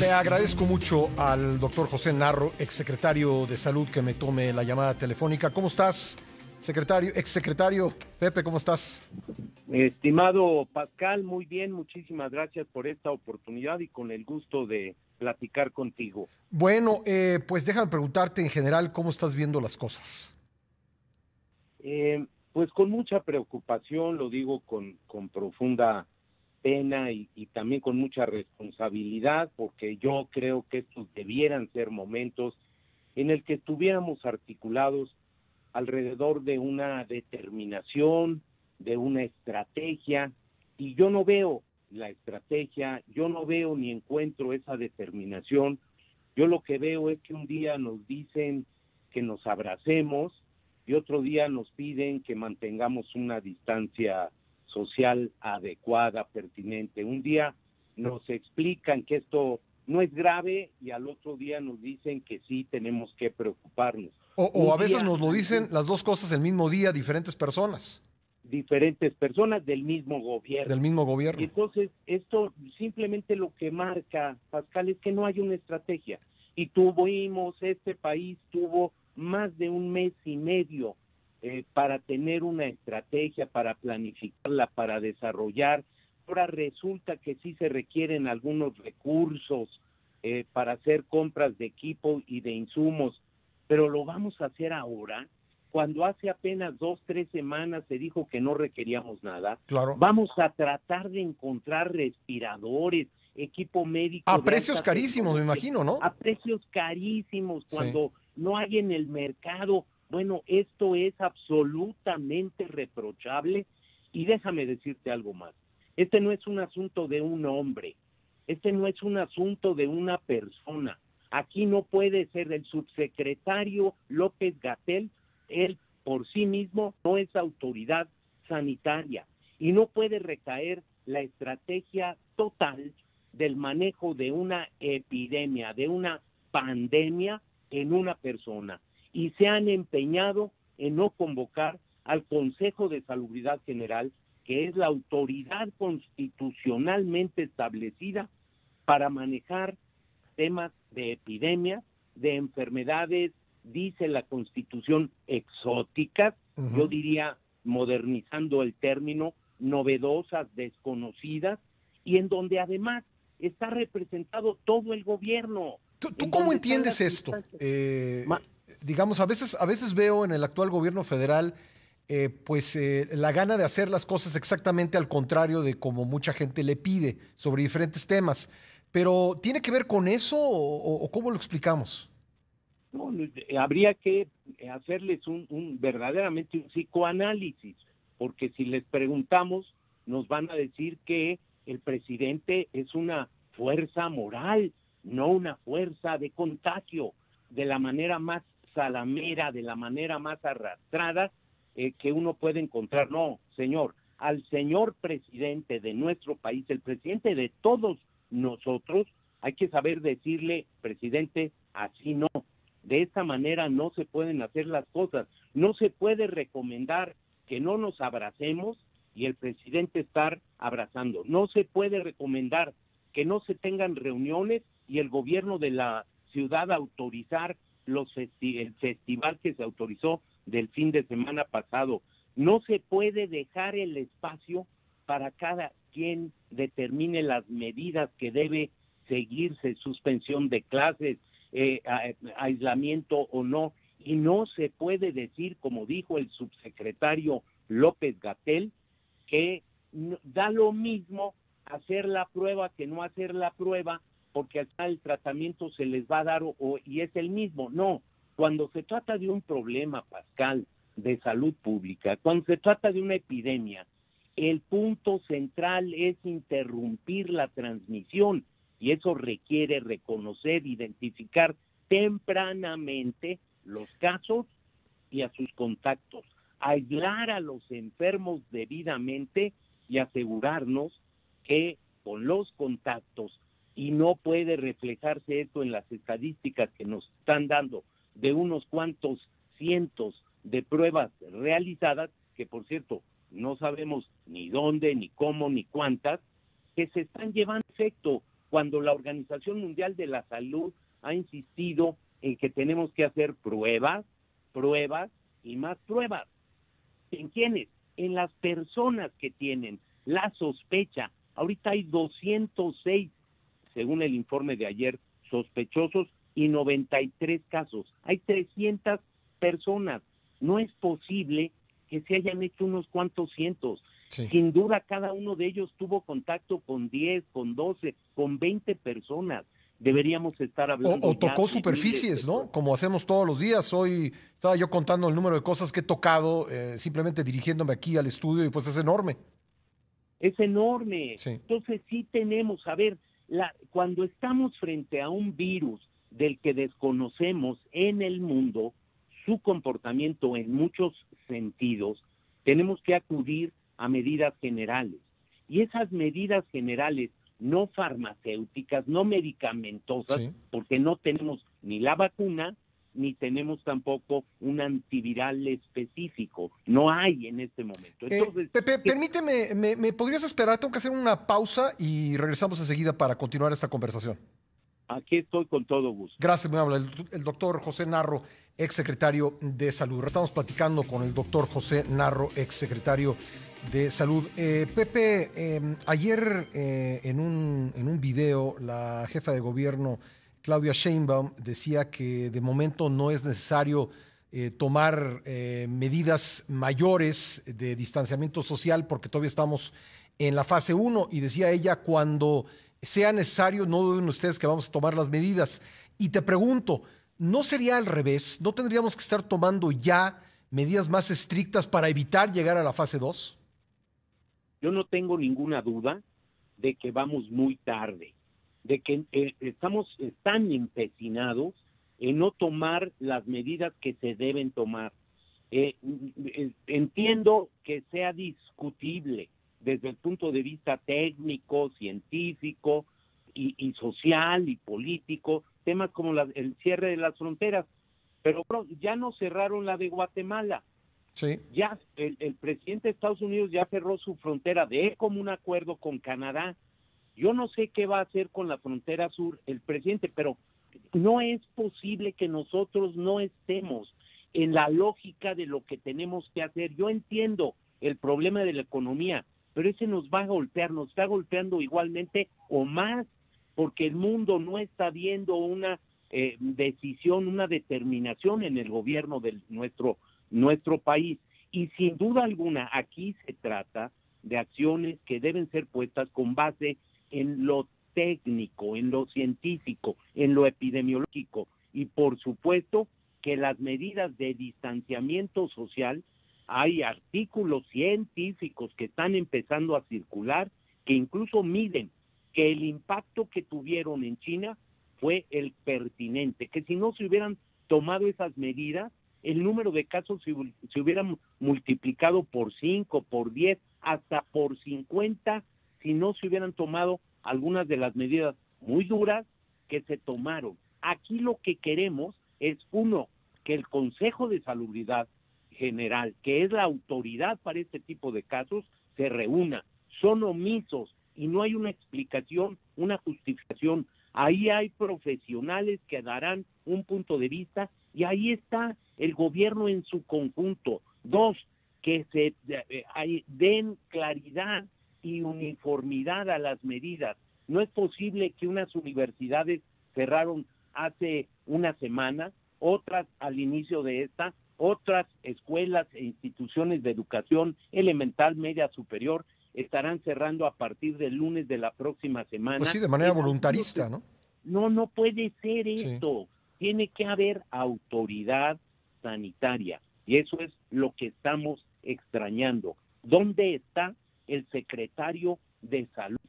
Le agradezco mucho al doctor José Narro, exsecretario de Salud, que me tome la llamada telefónica. ¿Cómo estás, secretario, exsecretario? Pepe, ¿cómo estás? Estimado Pascal, muy bien, muchísimas gracias por esta oportunidad y con el gusto de platicar contigo. Bueno, eh, pues déjame preguntarte en general cómo estás viendo las cosas. Eh, pues con mucha preocupación, lo digo con, con profunda pena y, también con mucha responsabilidad, porque yo creo que estos debieran ser momentos en el que estuviéramos articulados alrededor de una determinación, de una estrategia, y yo no veo la estrategia, yo no veo ni encuentro esa determinación, yo lo que veo es que un día nos dicen que nos abracemos y otro día nos piden que mantengamos una distancia social adecuada, pertinente. Un día nos explican que esto no es grave y al otro día nos dicen que sí tenemos que preocuparnos. O, a veces nos lo dicen las dos cosas el mismo día, diferentes personas. Diferentes personas del mismo gobierno. Del mismo gobierno. Y entonces, esto simplemente lo que marca, Pascal, es que no hay una estrategia. Y tuvimos, este país tuvo más de un mes y medio eh, para tener una estrategia, para planificarla, para desarrollar. Ahora resulta que sí se requieren algunos recursos eh, para hacer compras de equipo y de insumos, pero lo vamos a hacer ahora cuando hace apenas dos, tres semanas se dijo que no requeríamos nada. Claro. Vamos a tratar de encontrar respiradores, equipo médico. A precios carísimos, me imagino, ¿no? A precios carísimos, cuando no hay en el mercado bueno, esto es absolutamente reprochable. Y déjame decirte algo más. Este no es un asunto de un hombre, este no es un asunto de una persona. Aquí no puede ser el subsecretario López Gatel, él por sí mismo no es autoridad sanitaria. Y no puede recaer la estrategia total del manejo de una epidemia, de una pandemia en una persona y se han empeñado en no convocar al Consejo de Salubridad General, que es la autoridad constitucionalmente establecida para manejar temas de epidemia, de enfermedades, dice la Constitución, exóticas, yo diría, modernizando el término, novedosas, desconocidas, y en donde además está representado todo el gobierno. ¿Tú, cómo entiendes esto? Eh, digamos, a veces, a veces veo en el actual gobierno federal eh, pues eh, la gana de hacer las cosas exactamente al contrario de como mucha gente le pide sobre diferentes temas. Pero ¿tiene que ver con eso o, cómo lo explicamos? No, habría que hacerles un, verdaderamente un psicoanálisis, porque si les preguntamos, nos van a decir que el presidente es una fuerza moral, no una fuerza de contagio, de la manera más salamera, de la manera más arrastrada eh, que uno puede encontrar. No, señor, al señor presidente de nuestro país, el presidente de todos nosotros, hay que saber decirle, presidente, así no. De esta manera no se pueden hacer las cosas. No se puede recomendar que no nos abracemos y el presidente estar abrazando. No se puede recomendar que no se tengan reuniones y el gobierno de la ciudad autorizar los el festival que se autorizó del fin de semana pasado. No se puede dejar el espacio para cada quien determine las medidas que debe seguirse, suspensión de clases, eh, aislamiento o no. Y no se puede decir, como dijo el subsecretario López Gatel, que da lo mismo hacer la prueba que no hacer la prueba porque al el tratamiento se les va a dar o, y es el mismo. No, cuando se trata de un problema, Pascal, de salud pública, cuando se trata de una epidemia, el punto central es interrumpir la transmisión y eso requiere reconocer, identificar tempranamente los casos y a sus contactos, aislar a los enfermos debidamente y asegurarnos que con los contactos y no puede reflejarse esto en las estadísticas que nos están dando de unos cuantos cientos de pruebas realizadas, que por cierto no sabemos ni dónde, ni cómo, ni cuántas, que se están llevando efecto. cuando la Organización Mundial de la Salud ha insistido en que tenemos que hacer pruebas, pruebas y más pruebas. ¿En quiénes? En las personas que tienen la sospecha. Ahorita hay 206, según el informe de ayer, sospechosos y 93 casos. Hay 300 personas. No es posible que se hayan hecho unos cuantos cientos. Sin duda, cada uno de ellos tuvo contacto con 10, con 12, con 20 personas. Deberíamos estar hablando. O, tocó superficies, ¿no? Como hacemos todos los días. Hoy estaba yo contando el número de cosas que he tocado, eh, simplemente dirigiéndome aquí al estudio, y pues es enorme. Es enorme. Entonces, sí tenemos, a ver, la, cuando estamos frente a un virus del que desconocemos en el mundo, su comportamiento en muchos sentidos, tenemos que acudir a medidas generales. Y esas medidas generales no farmacéuticas, no medicamentosas, porque no tenemos ni la vacuna, ni tenemos tampoco un antiviral específico. No hay en este momento. Eh, Pepe, permíteme, me, me, podrías esperar? Tengo que hacer una pausa y regresamos enseguida para continuar esta conversación. Aquí estoy con todo gusto. Gracias, me habla el, doctor José Narro, exsecretario de Salud. Estamos platicando con el doctor José Narro, exsecretario de Salud. Eh, Pepe, em, ayer eh, en, un, en un video la jefa de gobierno, Claudia Sheinbaum, decía que de momento no es necesario eh, tomar medidas mayores de distanciamiento social porque todavía estamos en la fase 1 y decía ella cuando sea necesario, no duden ustedes que vamos a tomar las medidas. Y te pregunto, ¿no sería al revés? ¿No tendríamos que estar tomando ya medidas más estrictas para evitar llegar a la fase 2? Yo no tengo ninguna duda de que vamos muy tarde, de que eh, estamos tan empecinados en no tomar las medidas que se deben tomar. Eh, eh, entiendo que sea discutible desde el punto de vista técnico, científico y, social y político, temas como el cierre de las fronteras, pero ya no cerraron la de Guatemala. Sí. Ya el, el, presidente de Estados Unidos ya cerró su frontera de común acuerdo con Canadá. Yo no sé qué va a hacer con la frontera sur el presidente, pero no es posible que nosotros no estemos en la lógica de lo que tenemos que hacer. Yo entiendo el problema de la economía, pero ese nos va a golpear, nos está golpeando igualmente o más, porque el mundo no está viendo una eh, decisión, una determinación en el gobierno de nuestro, nuestro país. Y sin duda alguna, aquí se trata de acciones que deben ser puestas con base en lo técnico, en lo científico, en lo epidemiológico. Y por supuesto que las medidas de distanciamiento social hay artículos científicos que están empezando a circular que incluso miden que el impacto que tuvieron en China fue el pertinente, que si no se hubieran tomado esas medidas, el número de casos se, se hubieran multiplicado por 5, por 10, hasta por 50, si no se hubieran tomado algunas de las medidas muy duras que se tomaron. Aquí lo que queremos es, uno, que el Consejo de Salubridad general, que es la autoridad para este tipo de casos, se reúna. Son omisos y no hay una explicación, una justificación. Ahí hay profesionales que darán un punto de vista y ahí está el gobierno en su conjunto. Dos, que se eh, den claridad y uniformidad a las medidas. No es posible que unas universidades cerraron hace una semana, otras al inicio de esta, otras escuelas e instituciones de educación elemental, media, superior estarán cerrando a partir del lunes de la próxima semana. Pues sí, de manera voluntarista, ¿no? No, no puede ser esto. Tiene que haber autoridad sanitaria y eso es lo que estamos extrañando. ¿Dónde está el secretario de salud?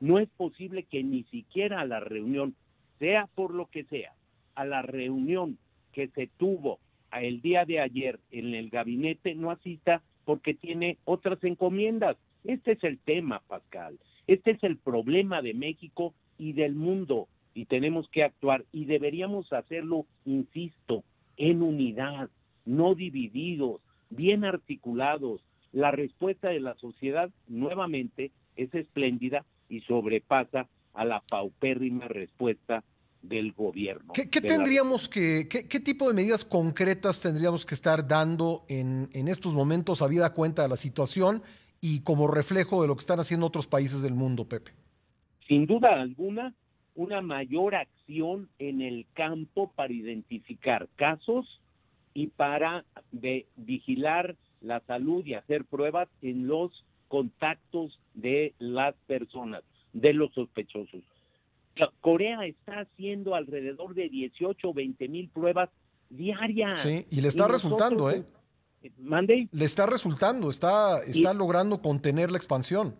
No es posible que ni siquiera a la reunión, sea por lo que sea, a la reunión que se tuvo el día de ayer en el gabinete no asista porque tiene otras encomiendas. Este es el tema, Pascal. Este es el problema de México y del mundo y tenemos que actuar y deberíamos hacerlo, insisto, en unidad, no divididos, bien articulados. La respuesta de la sociedad nuevamente es espléndida y sobrepasa a la paupérrima respuesta del gobierno. ¿Qué, tendríamos que, qué, tipo de medidas concretas tendríamos que estar dando en, en estos momentos, habida cuenta de la situación y como reflejo de lo que están haciendo otros países del mundo, Pepe? Sin duda alguna, una mayor acción en el campo para identificar casos y para vigilar la salud y hacer pruebas en los contactos de las personas, de los sospechosos. Corea está haciendo alrededor de 18 o 20 mil pruebas diarias. Sí, y le está resultando, ¿eh? Mande. Le está resultando, está, está logrando contener la expansión.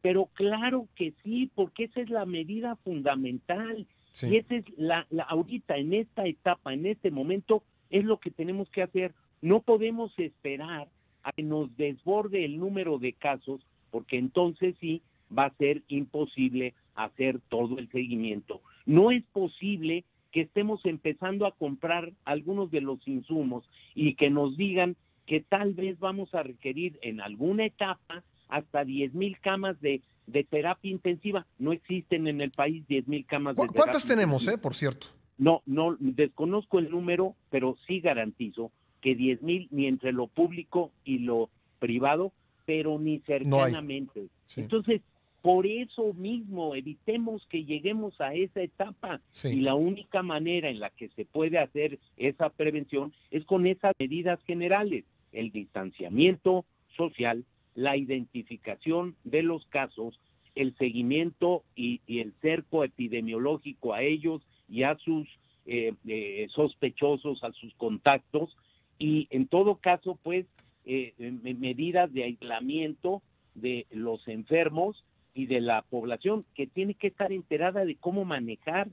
Pero claro que sí, porque esa es la medida fundamental. Y esa es la, la, ahorita, en esta etapa, en este momento, es lo que tenemos que hacer. No podemos esperar a que nos desborde el número de casos, porque entonces sí va a ser imposible hacer todo el seguimiento. No es posible que estemos empezando a comprar algunos de los insumos y que nos digan que tal vez vamos a requerir en alguna etapa hasta 10 mil camas de, de, terapia intensiva. No existen en el país 10 mil camas de terapia ¿Cuántas tenemos, eh, por cierto? No, no, desconozco el número, pero sí garantizo que 10 mil ni entre lo público y lo privado, pero ni cercanamente. Entonces, por eso mismo, evitemos que lleguemos a esa etapa. Y la única manera en la que se puede hacer esa prevención es con esas medidas generales, el distanciamiento social, la identificación de los casos, el seguimiento y, el cerco epidemiológico a ellos y a sus eh, eh, sospechosos, a sus contactos, y en todo caso, pues, eh, medidas de aislamiento de los enfermos y de la población que tiene que estar enterada de cómo manejar,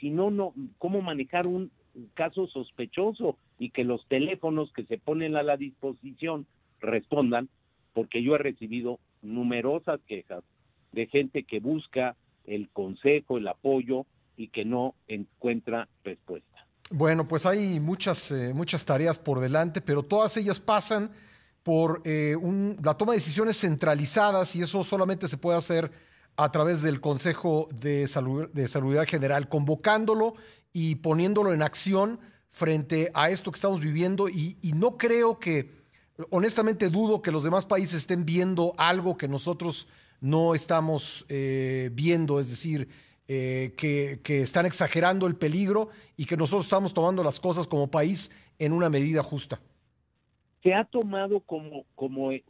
si no, no, cómo manejar un caso sospechoso y que los teléfonos que se ponen a la disposición respondan, porque yo he recibido numerosas quejas de gente que busca el consejo, el apoyo y que no encuentra respuesta. Bueno, pues hay muchas, eh, muchas tareas por delante, pero todas ellas pasan por eh, la toma de decisiones centralizadas y eso solamente se puede hacer a través del Consejo de Salud de General, convocándolo y poniéndolo en acción frente a esto que estamos viviendo. Y, no creo que, honestamente dudo que los demás países estén viendo algo que nosotros no estamos eh, viendo, es decir, eh, que, están exagerando el peligro y que nosotros estamos tomando las cosas como país en una medida justa se ha tomado como, como eh,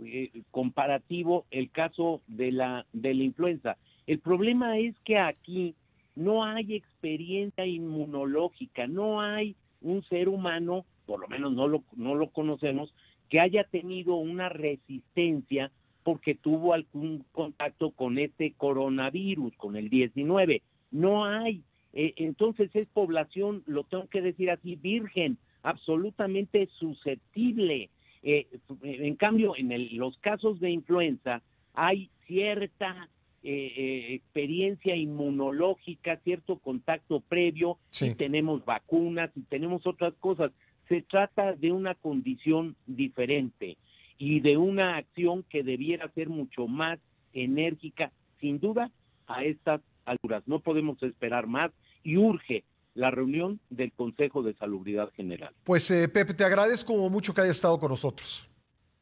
comparativo el caso de la, de la influenza. El problema es que aquí no hay experiencia inmunológica, no hay un ser humano, por lo menos no lo, no lo conocemos, que haya tenido una resistencia porque tuvo algún contacto con este coronavirus, con el 19. No hay. Eh, entonces es población, lo tengo que decir así, virgen, absolutamente susceptible eh, en cambio, en los casos de influenza hay cierta eh, eh, experiencia inmunológica, cierto contacto previo, y tenemos vacunas y tenemos otras cosas. Se trata de una condición diferente y de una acción que debiera ser mucho más enérgica, sin duda, a estas alturas. No podemos esperar más y urge la reunión del Consejo de Salubridad General. Pues eh, Pepe, te agradezco mucho que hayas estado con nosotros.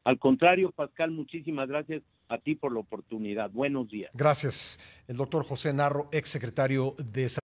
Al contrario, Pascal, muchísimas gracias a ti por la oportunidad. Buenos días. Gracias. El doctor José Narro, ex secretario de Salud.